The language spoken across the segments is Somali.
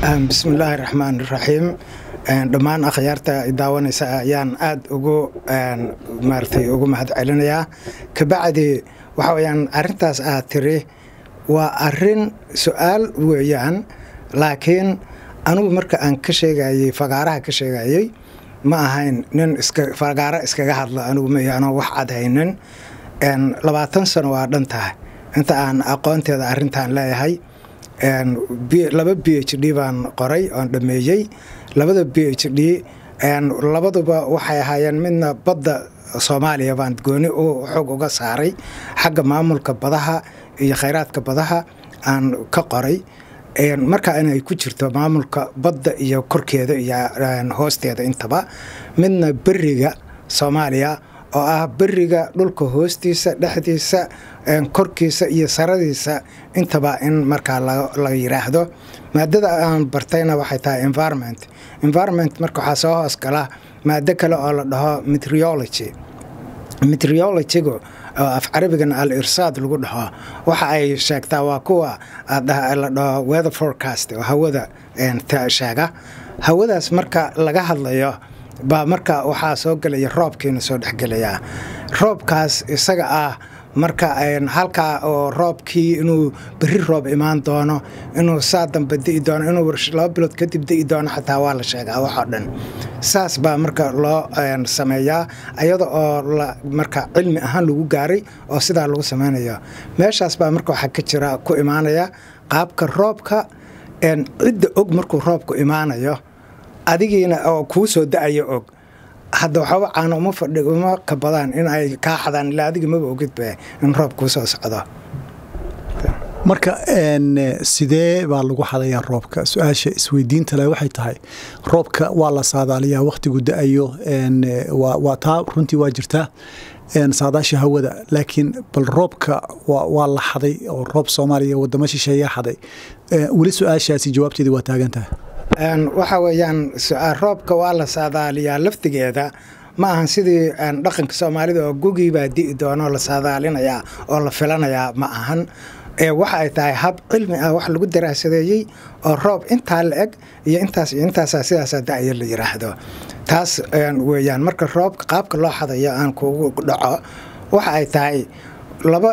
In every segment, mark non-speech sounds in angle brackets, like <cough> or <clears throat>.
bismillaahi raxmaan raxiim dhammaan akhyaarta daawanaysa ayaan aada ugu maaratay ugu mahad celinayaa kabacdi waxa weyaan arintaas aad tiri waa arrin su'aal weeyaan laakiin anugu marka aan ka sheegayey fagaaraha ka sheegayey ma ahayn nin fagaaro iskaga hadlo anigu ma wax cad haynin. Labaatan sano waa dhan tahay. Inta aan aqoonteeda arintan leeyahay laba b h d baan qoray oon dhameeyey labada b h d labaduba waxay ahaayeen midna badda soomaaliya baan gooni xoog uga saaray. Xagga maamulka badaha iyo khayraadka badaha aan ka qoray. Marka inay ku jirto maamulka badda iyo korkeeda iyo hoosteeda intaba midna beriga soomaaliya oo ah beriga dhulka hoostiisa dhexdiisa korkiisa iyo saradiisa. Intaba in markaa la yiraahdo maadada aan bartayna waxay tahay environment. Environment marka waxaa soo hoos gala maado kale oo la dhaho meteorology. Meteorologygu af carabigana al irsaad lagu dhaho waxa ay sheegtaa waa kuwa la dhaho weather forecast oo hawada sheega. Hawadaas marka laga hadlayo baa marka waxaa soo gelaya roobkiina soo dhexgelayaa roobkaas isaga ah marka halkaa oo roobkii inuu beri roob imaan doono inuu saa dambe di'i doono inuu laba bilood kadib di'i doono xataa waa la sheegaa waxoo dhan. Saas baa marka loo sameeyaa iyada oo marka cilmi ahaan lagu gaaray oo sidaa lagu sameynayo meeshaas baa marka waxaa ka jira ku imaanaya qaabka roobka cidda og markuu roobku imaanayo adigiina oo kuu soo da'ayo og. Hadda waxaba caana uma fadhi uma ka badaan in ay kaa xadaan ilaa adiga maba ogidba in roob kuu socdo. Marka sidee baa lagu xadayaa roobka? Su'aasha isweydiinta le waxay tahay roobka waa la saadaaliyaa wakhtigu da'ayo waa taa runtii waa jirtaa saadaasha hawada. Laakiin bal roobka waa la xaday oo roob soomaaliya wadamo shisheeyaa xaday. Weli su'aashaasi jawaabteedii waa taagantaha waxa weeyaan roobka waa la saadaaliyaa laftigeeda. Ma ahan sidii dhaqanka soomaalida oo gugii baa di'i doonoo la saadaalinayaa oo la filanayaa ma ahan. Waxa ay tahay hab cilmi ah wax lagu daraasadeeyey oo roob intaa la eg iyo intaas iyo intaasa sidaasa da-ya la yiraahdo. Taas weeyaan marka roobka qaabka loo xadayo aan kugu dhaco waxa ay tahay laba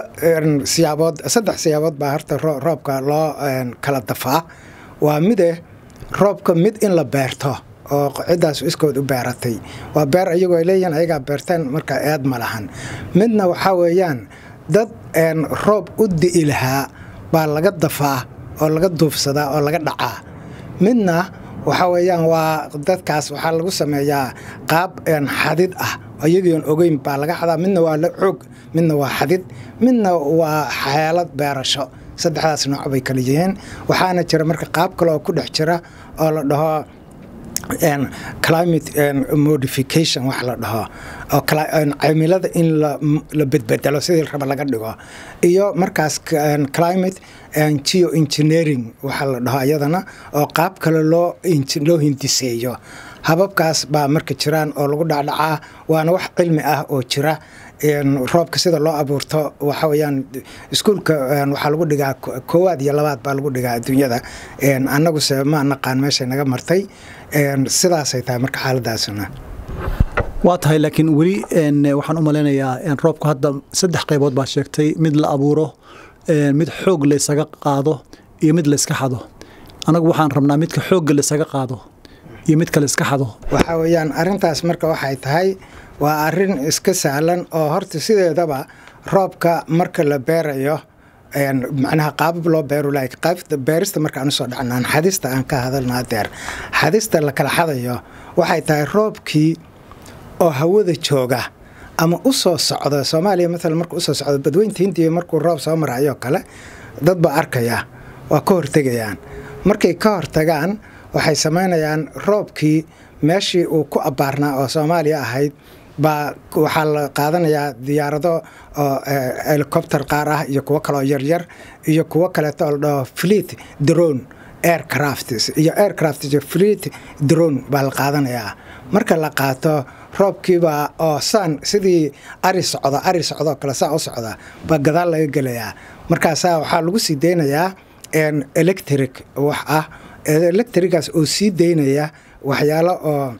siyaabood saddex siyaabood baa horta roobka loo kala dafaa. Waa mide roobka mid in la beerto oo ciddaas iskood u beeratay. Waa beer iyagoo ay leeyihiin ayagaa beerteen marka eed ma lahan. Midna waxaa weeyaan dad roob u di'i lahaa baa laga dafaa oo laga duufsadaa oo laga dhacaa. Midna waxaa weeyaan waa dadkaas waxaa lagu sameeyaa qaab xadid ah iyagion ogeyn baa laga xadaa. Midna waa la xoog midna waa xadid midna waa xeelad beerasho saddexdaas nooc bay kala yihiin waxaana jira marka qaab kale oo ku dhex jira oo la dhaho climate modification wax la dhaho oo cimilada in la bedbedelo sidii raba laga dhigo iyo markaas climate geo engineering waxa la dhaho iyadana oo qaab kale loo loo hindiseeyo. Hababkaas baa marka jiraan oo lagu dhacdhacaa waana wax cilmi ah oo jira roobka sida loo abuurto waxa weyaan iskuulka waxaa lagu dhigaa koowaad iyo labaad baa lagu dhigaa adduunyada. Annaguse ma naqaan meeshay naga martay. Sidaasay tahay marka xaaladaasna waa tahay laakiin weli waxaan u malaynayaa roobku hadda saddex qaybood baa sheegtay. Mid la abuuro mid xoog laysaga qaado iyo mid layska xado. Anagu waxaan rabnaa midka xoogga laysaga qaado iyo midka layska xado. Waxaa weyaan arintaas marka waxay tahay waa arrin iska sahlan oo horta sideedaba roobka marka la beerayo macnaha qaabab loo beero lahay beerista markaan u soo dhacnaan xadista aan ka hadalna adeer xadista la kala xadayo waxay tahay roobkii oo hawada jooga ama u soo socda. Soomaaliya maalan marka u soo socdo badweynta hindiya markuu roob soo marayo kale dad baa arkaya waa ka hortegayaan. Markay ka hortagaan waxay samaynayaan roobkii meeshii uu ku abbaarnaa oo soomaaliya ahayd baa waxaa la qaadanayaa diyaarado oo helicopter qaar ah iyo kuwo kaleoo yaryar iyo kuwo kaleeto oo la dhaho fleet drone aircraft iyo aircraft iyo fleet drone baa la qaadanayaa marka la qaato roobkiibaa oo saan sidii ari socda ari socdoo kale saa u socda baa gadaal laga gelayaa. Markaasaa waxaa lagu sii deynayaa electric wax ah. Electrigaas oo sii daynaya waxyaalo oo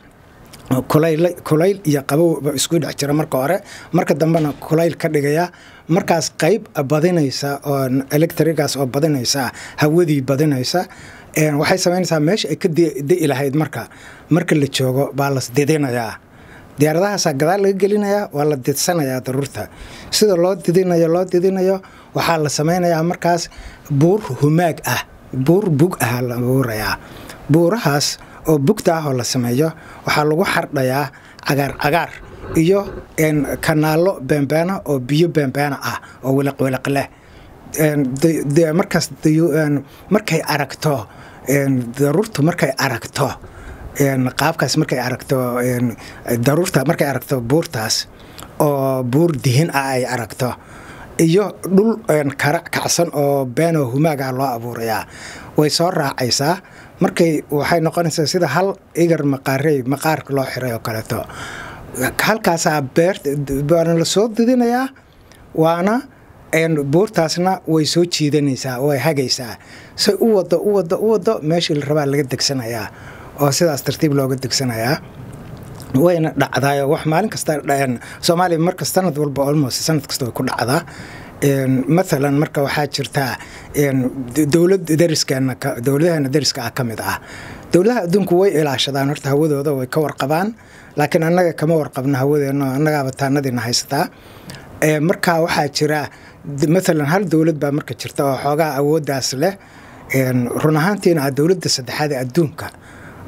kulayl iyo qabow isku dhex jira marka hore. Marka dambena kulayl ka dhigaya markaas qayb badinaysa oo electrigaas oo badinaysa hawadii badinaysa waxay samaynaysaa meesha ay ka da'i lahayd marka. Marka la joogo baa las didinayaa diyaaradahaasaa gadaal laga gelinayaa waa la didsanayaa daruurta. Sida loo didinayo loo didinayo waxaa la samaynayaa markaas buur humaag ah buur bug ah la abuurayaa. Buurahaas oo bugta ah oo la sameeyo waxaa lagu xardhayaa cagaar cagaar iyo kanaallo beembeena oo biyo beembeena ah oo wiliqwiliq leh. Markaas markay aragto daruurtu markay aragto qaabkaas markay aragto daruurta markay aragto buurtaas oo buur dihin ah ay aragto iyo dhul kacsan oo beenoo humaaga loo abuurayaa way soo raacaysaa. Markay waxay noqonaysaa sida hal igar maqaarey maqaarka loo xiray oo kaleeto. Halkaasaa beerwaana la soo didinayaa waana buurtaasna way soo jiidanaysaa way hagaysaa. Say u wado u wado u wado meeshii la rabaa laga degsanayaa oo sidaas tartiib looga degsanayaa wayna dhacdaayoo wax maalin kasta soomaaliya marka sanad walba olmost sanad kasta way ku dhacdaa. Maalan marka waxaa jirtaa dowlad dariskeena dowladaheena dariska ah ka mid ah. Dowladaha adduunku way ilaashadaan horta hawadooda way ka warqabaan. Laakiin annaga kama warqabno hawadeena annagaaba taanadiina haysataa. Marka waxaa jira maalan hal dowlad baa marka jirta oo xoogaa awooddaas leh. Run ahaantiina dowladda saddexaad ee adduunka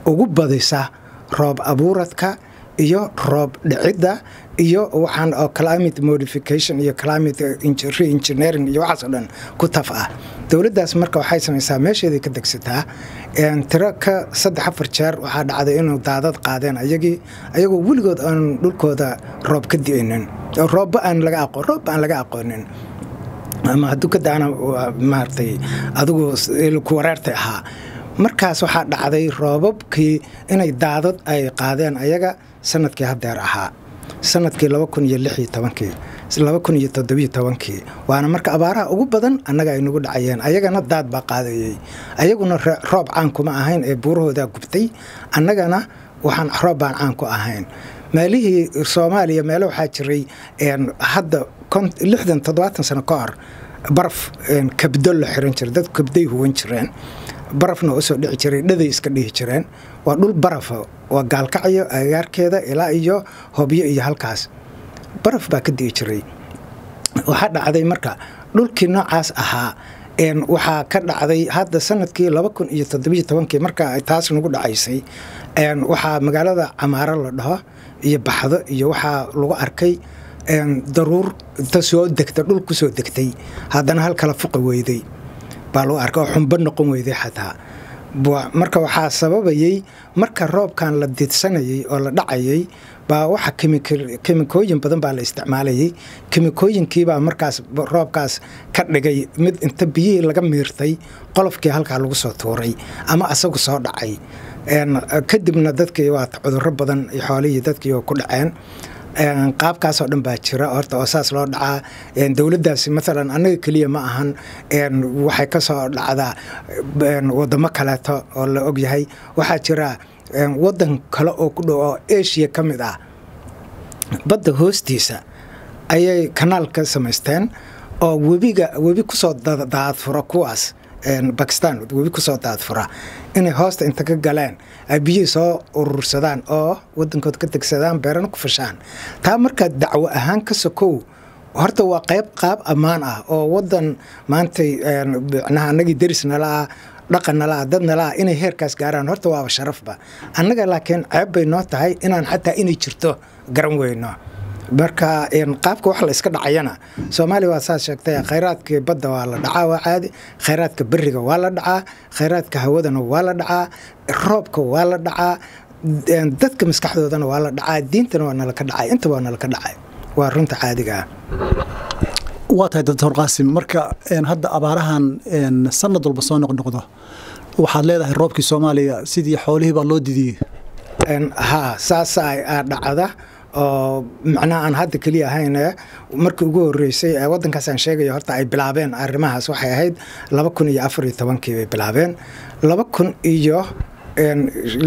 ugu badisa roob abuuradka iyo roob dhicidda iyo waxaan oo climate modification iyo climate reengineering iyo waxaas oo dhan ku taf ah. Dowladdaas marka waxay samaysaa meesheeday ka degsataa tiro ka saddex afar jeer waxaa dhacday inuu daadad qaadeen ayagii ayagoo weligood aan dhulkooda roob ka di'inin roobba aan laga aqoon roob aan laga aqoonin. Ama hadduu ka adigu ku wareertay ahaa. Markaas waxaa dhacday roobabkii inay daadad ay qaadeen ayaga sannadkii hadeer ahaa sannadkii kii waana marka abaaraha ugu badan annaga ay nagu dhacayeen ayagana daad baa qaadayey. Ayaguna roob caan kuma ahayn ee buurahoodaa gubtay annagana waxaan roob baan caan ku ahayn. Meelihii soomaaliya meelo waxaa jiray hadda sano ka hor baraf kabdo la xiran jira dad kabday huwan jireen barafna u soo dhici jiray dhaday iska dhihi jireen. Waa dhul barafa waa gaalkacyo agaarkeeda ilaa iyo hobyo iyo halkaas. Baraf baa ka di'i jiray. Waxaa dhacday marka dhulkii noocaas ahaa waxaa ka dhacday hadda sannadkii marka taas nagu dhacaysay. Waxaa magaalada camaaro la dhaho iyo baxdo iyo waxaa lagu arkay daruur inta soo degta dhul ku soo degtay. Haddana hal kala fuqi weyday baa lagu arkay oo xumbo noqon weyday xataa. Marka waxaa sababayey marka roobkan la didsanayey oo la dhacayay baa waxa kemikooyin badan baa la isticmaalayey kemikooyinkiibaa markaas roobkaas ka dhigay mid inta biyihii laga miirtay qolofkii halkaa lagu soo tuuray ama asagu soo dhacay. Kadibna dadkii waa cuduro badan xoolihii dadkii oo ku dhaceen qaabkaasoo dhan baa jira. Horta oo saas loo dhacaa dowladdaasi maalan annaga keliya ma ahan waxay ka soo dhacdaa wadamo kaleeto oo la ogyahay waxaa jira waddan kale oo ku dhow oo asia ka mid ah. Badda hoostiisa ayay kanaal ka samaysteen oo webiga webi ku soo daadfuro kuwaas bakistan webi ku soo daadfura inay hoosta inta ka galeen. Ay biyihii soo urursadaan oo wadankood ka degsadaan beerana ku fashaan. Taa markaa dacwo ahaan ka sokow horta waa qayb qaab ammaan ah oo wadan maantay micnaha annagii deris nala ah dhaqan nala ah dad nala ah inay heerkaas gaaraan horta waaba sharafba. Annaga laakiin ceeb bay noo tahay inaan xataa inay jirto garan weyno marka qaabka wax la iska dhacayana. Soomaaliya waa saas sheegtay khayraadkii badda waa la dhacaa waa caadi. Khayraadka beriga waa la dhacaa. Khayraadka hawadana waa la dhacaa. Roobka waa la dhacaa. Dadka maskaxdoodana waa la dhacaa. Diintana waa nalaka dhacay. Inta waa nalaka dhacay. Waa runta caadiga ah. Waa tahay doctor qaasim. Marka hadda abaarahan sanad walba soo noqnoqdo waxaad leedahay roobkii soomaaliya sidii xoolihii baa loo didiyey? Ha saasa dhacda oo macnaha aan hadda keliya ahayn markii ugu horeysay wadankaas aan sheegayo horta ay bilaabeen. Arrimahaas waxay ahayd laba kun iyo afar iyo tobankii bay bilaabeen. Laba kun iyo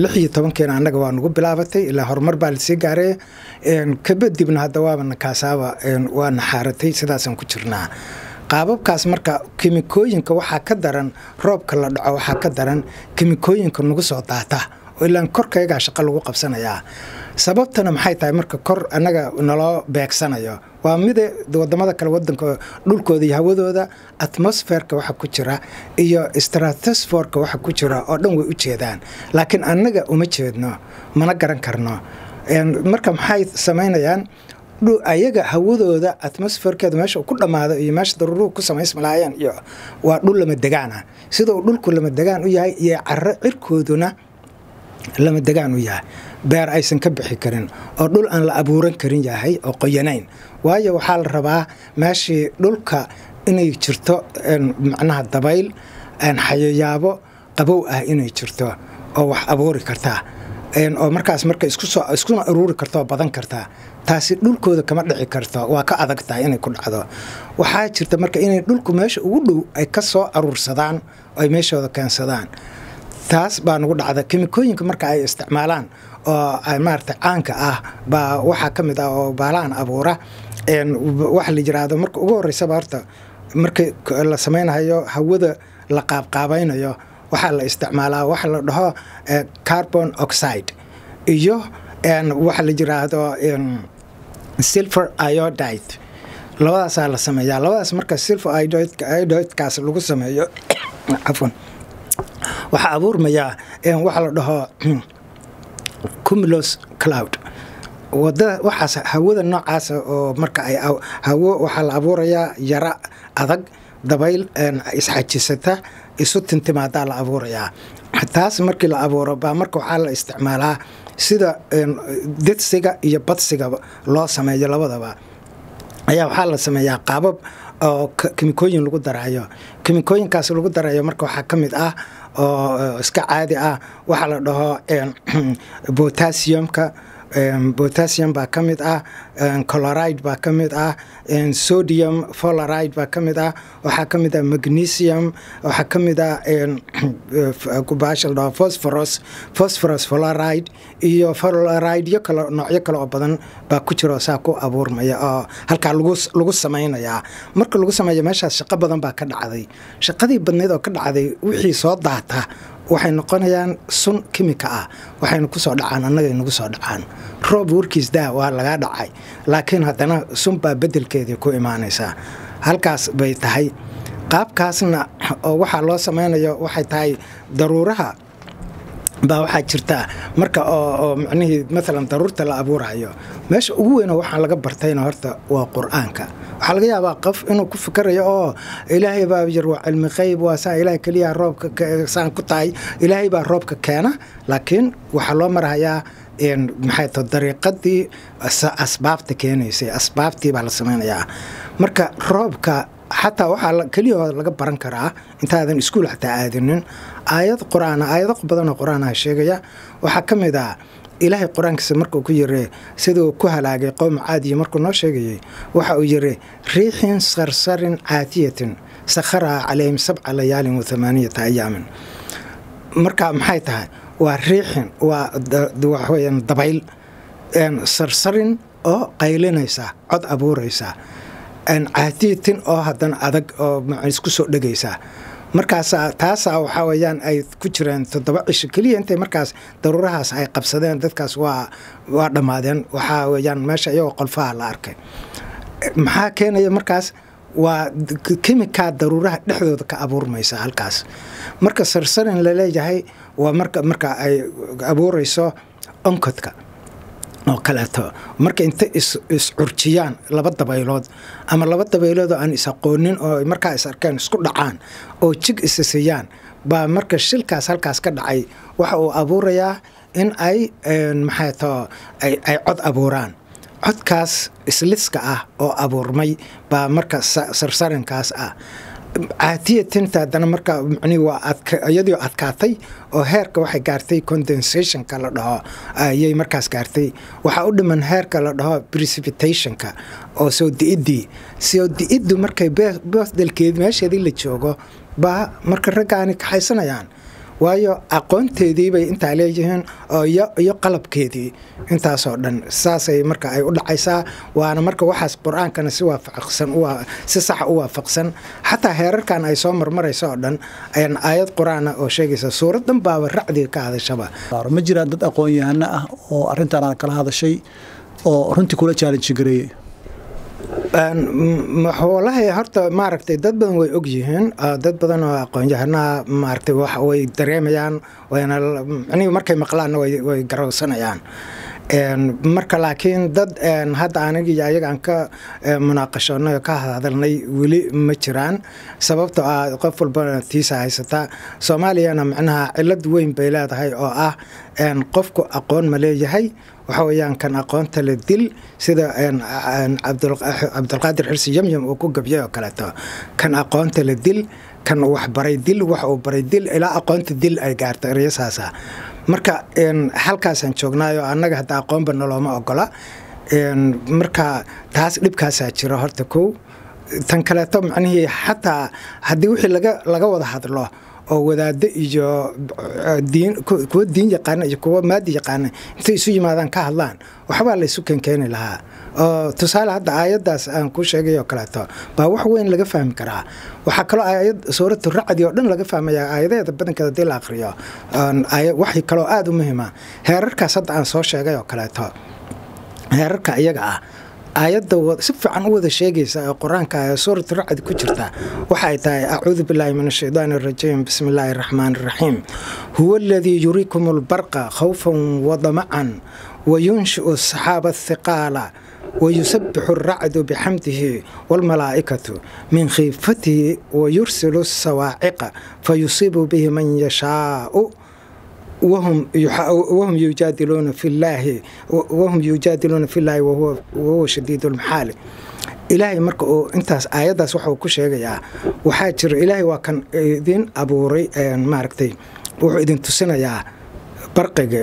lix iyo tobankiina annaga waa nagu bilaabatay ilaa horumar baa la sii gaaray kabadibna hadda waabana kaasaaba waa naxaaratay sidaasaan ku jirnaa. Qaababkaas marka kimikooyinka waxaa ka daran roobka la dhaco waxaa ka daran kimikooyinka nagu soo daata oo ilaan korkaygaa shaqo lagu qabsanayaa. Sababtana maxay tahay marka kor annaga naloo beegsanayo? Waa mida waddamada kale wadanka dhulkooda iyo hawadooda atmosferka waxa ku jira iyo stratosforka waxa ku jira oo dhan way u jeedaan. Laakiin annaga uma jeedno mana garan karno. Marka maxay samaynayaan ayaga hawadooda atmosferkeeda meesha ku dhammaado iyo meesha daruuruhu ku samaysmalaayeen iyo waa dhul lama degaana. Sida uu dhulku lama degaan u yahay iyo caro cirkooduna lama degaan u yahay. Beer aysan ka bixi karin oo dhul aan la abuuran karin yahay oo qoyanayn. Waayo waxaa la rabaa meeshii dhulka inay jirto macnaha dabayl xayayaabo qabow ah inay jirto oo wax abuuri kartaa oo markaas marka iskuna aruuri karta oo badan kartaa taasi dhulkooda kama dhici karto. Waa ka adag tahay inay ku dhacdo. Waxaa jirta marka inay dhulku meesha ugu dhow ay ka soo aruursadaan oo ay meeshooda keensadaan taas baa nagu dhacda kimikooyinka marka ay isticmaalaan oo maarata caanka ah baa waxaa ka mid ah oo baalahan abuura. Waxa la yiraahdo marka ugu horeysaba horta marka la samaynayo hawada la qaabqaabaynayo waxaa la isticmaalaa waxa la dhaho carbon oxide. Iyo waxa la yiraahdo silver iodide. Labadaasaa la sameeyaa. Labadaas marka silver iodidekaas lagu sameeyo. <coughs> Cafwan waxaa abuurmayaa waxa la dhaho <clears throat> cumulos cloud. Wadada waxaas hawada noocaasa oo marka ay hawo waxaa la abuurayaa yara adag dabayl isxajisata isu tintimaadaa la abuurayaa taas markii la abuuro baa marka waxaa la isticmaalaa sida didsiga iyo badsiga loo sameeyo labadaba. Ayaa waxaa la sameeyaa qaabab oo kimikooyin lagu darayo kimikooyinkaas lagu darayo marka waxaa ka mid ah oo iska caadi ah. Waxaa la dhaho <clears throat> botassiumka botassium baa ka mid ah coloride baa ka mid ah sodium foloride baa ka mid ah waxaa ka mid ah magnesium waxaa ka mid ah baasha la dhaho phosphorus phosphorus foloride iyo folorideyo kale noocyo kale oo badan baa ku jira oo saa ku abuurmaya oo halkaa lagu samaynayaa. Marka lagu sameeyo meeshaas shaqo badan baa ka dhacday. Shaqadii badneyd oo ka dhacday wixii soo daata waxay noqonayaan sun kimika ah. Waxayna ku soo dhacaan annagay nagu soo dhacaan. Roob warkiis daa waa lagaa dhacay laakiin haddana sun baa beddelkeedii ku imaanaysaa. Halkaas bay tahay. Qaabkaasna oo waxaa loo samaynayo waxay tahay daruuraha baa waxaa jirta marka oo micnihii maalan daruurta la abuurayo. Meesha ugu weyno waxaa laga bartayna horta waa qur'aanka. Waxaa laga yaabaa qof inuu ku fikarayo oo ilaahay baa yir waa cilmi qeyb waa saa ilaah keliya roobka saan ku tahay. Ilaahay baa roobka keena. Laakiin waxaa loo marhayaa maxay to dariiqadii asbaabta keenaysay asbaabtii baa la samaynayaa marka roobka xataa waxaa keliya laga baran karaa intaadan iskuul xataa aadinin aayad qur'aan aayado badanoo qur'aanaha sheegaya. Waxaa ka mid ah ilaahay qur'aankiisa markuu ku yiri siduu ku halaagay qowm caadiya markuu noo sheegayay waxa uu yiri riixin sarsarin caatiyatin sakharaha calayhim sabca layaalin wa amaaniyata ayaamin marka maxay tahay? Waa riixin waa waxweyaan dabayl sarsarin oo qaylinaysa cod abuuraysa caatiyatin oo haddana adag oo isku soo dhegaysa markaas taasaa waxaa weyaan ay ku jireen toddoba cisho keliya intay markaas daruurahaas ay qabsadeen dadkaas waa waa dhammaadeen. Waxaa weyaan meesha iyagoo qolfaha la arkay. Maxaa keenaya markaas? Waa kemikaa daruuraha dhexdooda ka abuurmaysa halkaas. Marka sarsarin la leeyahay waa marka marka ay abuurayso onkodka oo kaleeto. Marka inta iscurjiyaan laba dabaylood ama laba dabaylood oo aan is-aqoonin oo markaa is arkeen isku dhacaan oo jig isisiyaan baa marka shilkaas halkaas ka dhacay waxa uu abuurayaa in ay maxay too ay cod abuuraan. Codkaas isliska ah oo abuurmay baa marka sarsarinkaas ah caatiyatinta haddana marka manii waa iyadoo adkaatay oo heerka waxay gaartay condensationka la dhaho ayay markaas gaartay waxaa u dhiman heerka la dhaho precipitationka oo soo di-iddii soo di-iddu markay boosdalkeedi meesheedii la joogo baa marka raggaani kaxaysanayaan waayo aqoonteedii bay intaa leeyihiin iyo qalabkeedii intaasoo dhan. Saasay marka ay u dhacaysaa waana marka waxaas qur'aankana si saxa u waafaqsan. Xataa heerarkan ay soo marmarayso oo dhan ayaan aayad qur'aana oo sheegaysa suuradan baaba racdiga ka hadashaba ma jiraan dad aqoon-yahano ah oo arrintan aad kala hadashay oo runtii kula challenge walahi horta maaragtay dad badan way og yihiin dad badan oo aqoon-yahanaha maaragtay way dareemayaan wayna micnihii markay maqlaanna way garowsanayaan marka laakiin dad hadda anigi ayaga aan ka munaaqashoonay oo ka hadalnay weli ma jiraan. Sababtoo ah qof walbana tiisa haysataa soomaaliyana macnaha cilad weyn bay leedahay oo ah qofku aqoon ma leeyahay. Waxa weyaan kan aqoonta la dil sida cabdulqaadir xirsi yamyam uu ku gabyay oo kaleeto. Kan aqoonta la dil kan waxbaray dil wax uu baray dil ilaa aqoonta dil ay gaarto eryasaasa marka halkaasaan joognaayo annaga hadda aqoonba nolooma ogola. Marka taas dhibkaasaa jira horta kow. Tan kaleeto macnihii xataa haddii wixii laga wada hadlo oo wadaado iyo kuwa diin yaqaana iyo kuwa maadi yaqaana intay isu yimaadaan ka hadlaan waxbaa la isu kenkeeni lahaa oo tusaale hadda aayaddaas aan ku sheegay oo kaleeto baa wax weyn laga fahmi karaa. Waxaa kaloo aayad suuratu racdi oo dhan laga fahmaya aayadaheeda badankeeda haddii la akhriyo waxay kaloo aada u muhiima. Heerarkaas hadda aan soo sheegay oo kaleeto heerarka iyaga ah aayadda si fiican u wada sheegaysa ee qur'aanka ee suuratu racdi ku jirta waxay tahay acuudu billaahi min ashaydaani arajiim bismi illaahi araxmaani araxiim huwa aladii yuriikum albarqa khawfan wadamacan wayunshi'u saxaaba athiqaala wayusabixu alracdu bixamdihi waalmalaa'ikatu min khiifatihi wayursilu asawaaciqa fayusiibu bihi man yashaau wahum yujaadiluuna filaahi wahuwa shadiid lmaxaali ilaahay marka uu intaas aayaddaas waxuu ku sheegayaa waxaa jira ilaahay waa kan idin abuuray maaragtay wuxuu idin tusinayaa barqiga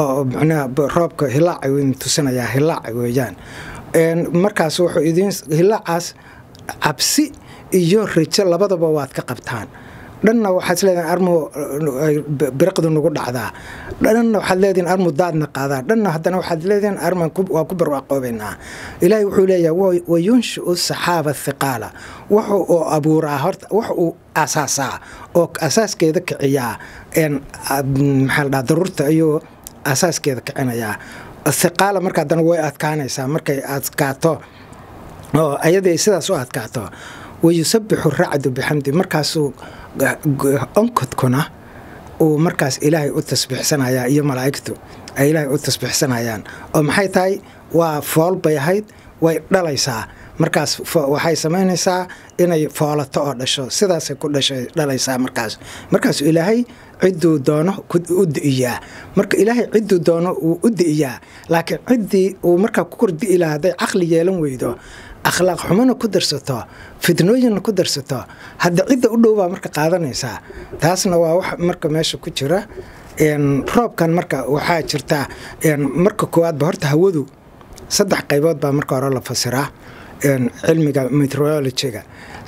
oo macnaha roobka hilaaca idin tusinayaa hilaaca weeyaan. Markaas wuxuu idin hilaacaas cabsi iyo rijo labadaba waad ka qabtaan. Dhanna waxaad leedihin armu biriqdu nagu dhacdaa. Dhanna waxaad leedihin armu daadna qaadaa. Dhanna haddana waxaad leedihin arman waa ku barwaaqoobaynaa. Ilaahay wuxuu leeyahay wayunshiu saxaaba thiqaala. Wuxu uu abuuraa horta wax uu asaasaa oo asaaskeeda kiciyaa. Maxaa la dhaha daruurta ayuu asaaskeeda kicinayaa thiqaala marka haddana way adkaanaysaa markay adkaato oo ayaday sidaas u adkaato. Wayusabixu racdu bixamdi markaasuu onkodkuna uu markaas ilaahay u tasbiixsanayaa iyo malaa'igtu ay ilaahay u tasbiixsanayaan oo maxay tahay? Waa fool bay ahayd way dhalaysaa. Markaas waxay samaynaysaa inay foolato oo dhasho. Sidaasay ku dhalaysaa markaas. Markaasuu ilaahay cidduu doono u di'iyaa. Marka ilaahay cidduu doono wuu u di'iyaa laakiin ciddii uu markaa ku kordi'i lahaa hadday caqli yeelan weydo akhlaaq xumana ku darsato fitnooyinna ku darsato hadda cidda u dhow baa marka qaadanaysaa. Taasna waa wax marka meesha ku jira roobkan marka waxaa jirta marka koowaadba horta hawadu saddex qaybood baa marka hore la fasiraa cilmiga meteorologiga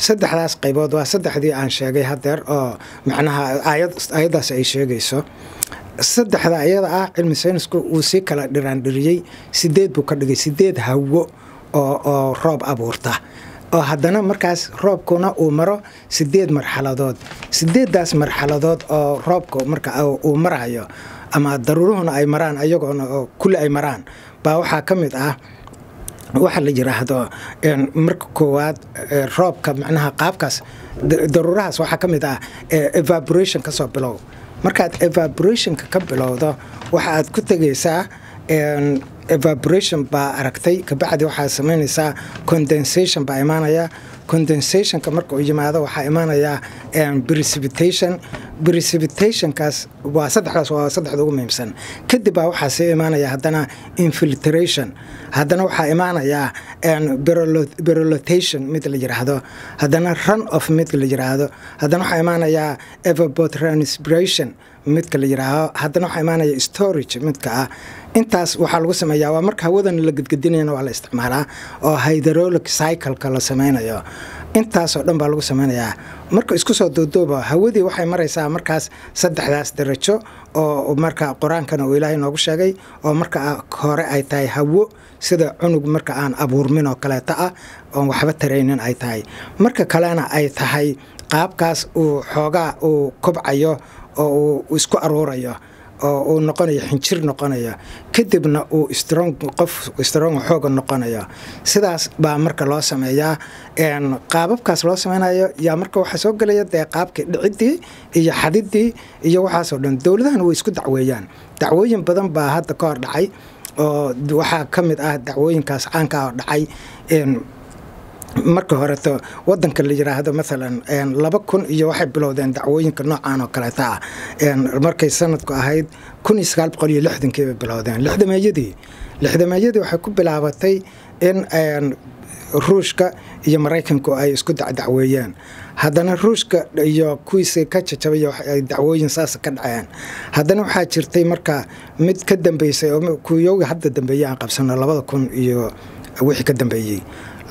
saddexdaas qaybood waa saddexdii aan sheegay hadeer oo macnaha ayaddaas ay sheegayso. Saddexda iyada ah cilmi saynisku uu sii kala dhiraandhiriyey sideed buu ka dhigay sideed hawo oo roob abuurta. Oo haddana markaas roobkuna uu maro sideed marxaladood. Sideeddaas marxaladood oo roobka marka uu marayo ama daruuruhuna ay maraan ayagoona oo kulli ay maraan baa waxaa ka mid ah waxa la yiraahdo marka koowaad roobka macnaha qaabkaas daruurahaas waxaa ka mid ah evaporation ka soo bilow. Markaad evaporationka ka bilowdo waxa aad ku tegaysaa evaporation baa aragtay kabacdi waxaa samaynaysaa condensation baa imaanaya. Condensationka marka uu yimaado waxaa imaanaya precipitation precipitationkaas waa saddexdaas waa saddexda ugu muhiimsan. Kadib baa waxaa sii imaanaya haddana infiltration. Haddana waxaa imaanaya berolotation mid la yiraahdo. Haddana run of mid la yiraahdo. Haddana waxaa imaanaya evapotranspiration midka la yiraaho haddana waxaa imaanaya storage midka ah. Intaas waxaa lagu sameeyaa waa marka hawadan la gedgedinayana waa la isticmaalaa oo hydrolic cycleka la sameynayo intaasoo dhan baa lagu samaynayaa marka isku soo duuduuba hawadii waxay maraysaa markaas saddexdaas darajo oo marka qur'aankana uu ilaahay noogu sheegay oo marka hore ay tahay hawo sida cunug marka aan abuurmin oo kaleeto ah oon waxba taraynin ay tahay. Marka kalena ay tahay qaabkaas uu xoogaa uu kobcayo oo uu isku aruurayo oo uu noqonayo xinjir noqonayo kadibna uu qof strong xooga noqonayo sidaas baa marka loo sameeyaa qaababkaas loo sameynayo yaa marka waxaa soo gelaya dee qaabkii dhicidii iyo xadidii iyo waxaasoo dhan dowladahana way isku dacweeyaan. Dacwooyin badan baa hadda ka hor dhacay oo waxaa ka mid ah dacwooyinkaas caanka oo dhacay marka horeto wadanka la yiraahdo maalan laba kun iyo waxay bilowdeen dacwooyinka noocan oo kaleeta ah. Markay sanadku ahayd kun iyo sagaal boqol iyo lixdankii bay bilowdeen lixdameeyadii lixdameeyadii waxay ku bilaabatay in ruushka iyo maraykanku ay isku dacdacweeyeen haddana ruushka iyo kuwiisi ka jajabay ay dacwooyin saas ka dhaceen. Haddana waxaa jirtay marka mid ka dambeysay oo kuyoga hadda dambeeyey aan qabsano labada kun iyo wixii ka dambeeyey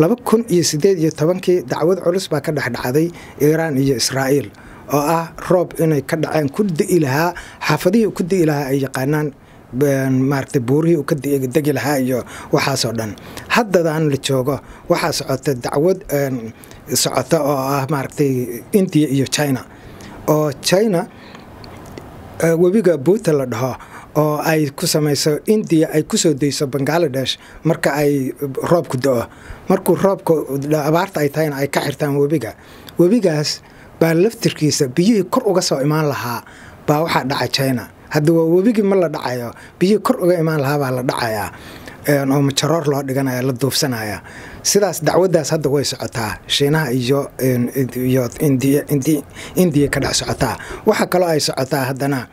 laba kun iyo sideed iyo tobankii dacwad culus baa ka dhexdhacday iiraan iyo israa'iil oo ah roob inay ka dhaceen ku di'i lahaa xaafadihii ku di'i lahaa ay yaqaanaan maaragtay buurihii uu ka degi lahaa iyo waxaasoo dhan. Haddadaan la joogo waxaa socota dacwad socota oo ah maaragtay indiya iyo china oo china webiga buuta la dhaho oo ay ku samayso indiya ay ku soo dayso bangaladesh marka ay roobku do-o markuu roobka abaarta ay tahayna ay ka xirtaan webiga. Webigaas baa laftirkiisa biyihii kor uga soo imaan lahaa baa waxaa dhaca china. Hadda waa ma la dhacayo biyihii kor uga imaan lahaa baa la dhacayaa oo majaroor loo dhiganaya la duufsanaya sidaas dacwaddaas hadda way socotaa. Shiinaha iyo iyo indiya ka dhex socotaa. Waxaa kaloo ay socotaa haddana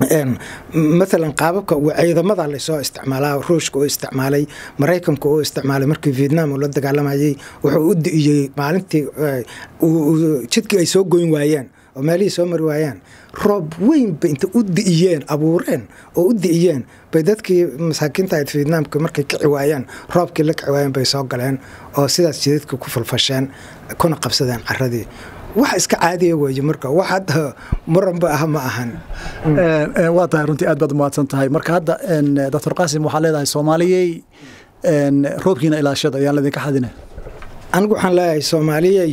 maalan qaababka ciidamada la soo isticmaalaa ruushka oo isticmaalay maraykanka oo isticmaalay markii vietnam uu la dagaalamayay wuxuu u di'iyey maalintii jidkii ay soo goyn waayeen oo meelihii soo mari waayeen. Roob weyn bay inta u di'iyeen abuureen oo u di'iyeen bay dadkii masaakiinta ayd vietnamka markay kici waayeen roobkii la kici waayeen bay soo galeen oo sidaas jidadka ku falfasheen kuna qabsadeen caradii wax iska caadiya weeye marka wax hadda muranba ah ma ahan. Waa tahay runtii aad baad umahadsan tahay. Marka hadda doctor qaasim waxaa leedahay soomaaliyey roobkiina ilaashada ayaan laydinka xadina. Anigu waxaan leeyahay soomaaliyey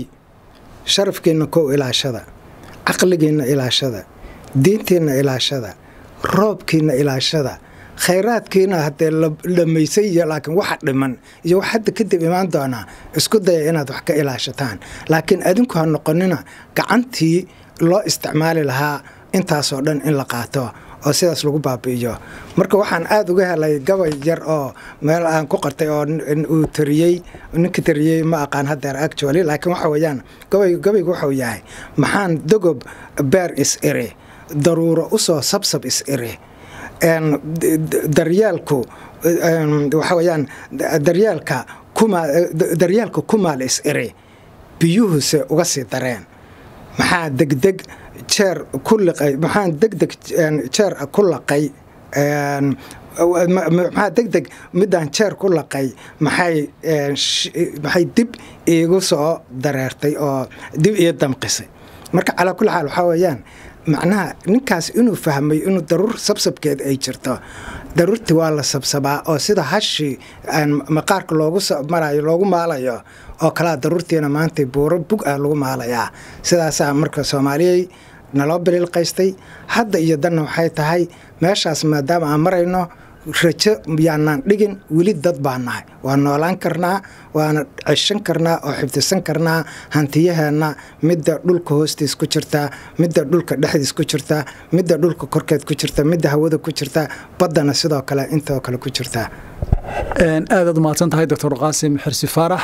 sharafkiina kow ilaashada caqligiina ilaashada diintiina ilaashada roobkiina ilaashada khayraadkiina haddee la dhamaysay iyo laakiin waxa dhiman iyo wax hadda kadib imaan doonaa isku daya inaad wax ka ilaashataan. Laakiin adinku ha noqonina gacantii loo isticmaali lahaa intaasoo dhan in la qaato oo sidaas lagu baabi'iyo. Marka waxaan aada uga helay gabay yar oo meel aan ku qartay oo uu tariyey ninka tariyey ma aqaan hadeer actually laakiin waxa weeyaan gabay gabaygu wuxuu yahay maxaan dogob beer is iri daruuro u soo sabsab is iri daryaalku waxa weyaan daryaalka daryaalka kumaal is iri biyuhuse uga sii dareen. Maxaa degdeg jeer ku liqay maxaa degdeg jeer ku laqay maxaa degdeg midaan jeer ku laqay maxay maxay dib iigu soo dareertay oo dib ii damqisay. Marka calaa kulli xaal waxaa weeyaan macnaha ninkaas inuu fahmay inuu daruur sabsabkeed ay jirto. Daruurtii waa la sabsabaa oo sida hashii maqaarka loogu marayo loogu maalayo oo kalaa daruurtiina maanta buuro bug ah lagu maalayaa. Sidaasaa marka soomaaliyey naloo biliilqaystay hadda iyo danna waxay tahay meeshaas maadaama aan marayno rajo yaanaan dhigin weli dad baa nahay. Waa noolaan karnaa waana ceshan karnaa oo xifdisan karnaa hantiyaheenna midda dhulka hoostiis ku jirtaa midda dhulka dhexdiis ku jirtaa midda dhulka korkeed ku jirta midda hawada ku jirta baddana sidoo kale intoo kale ku jirtaa aadaad umahadsan tahay doctor qaasim xirsi faarax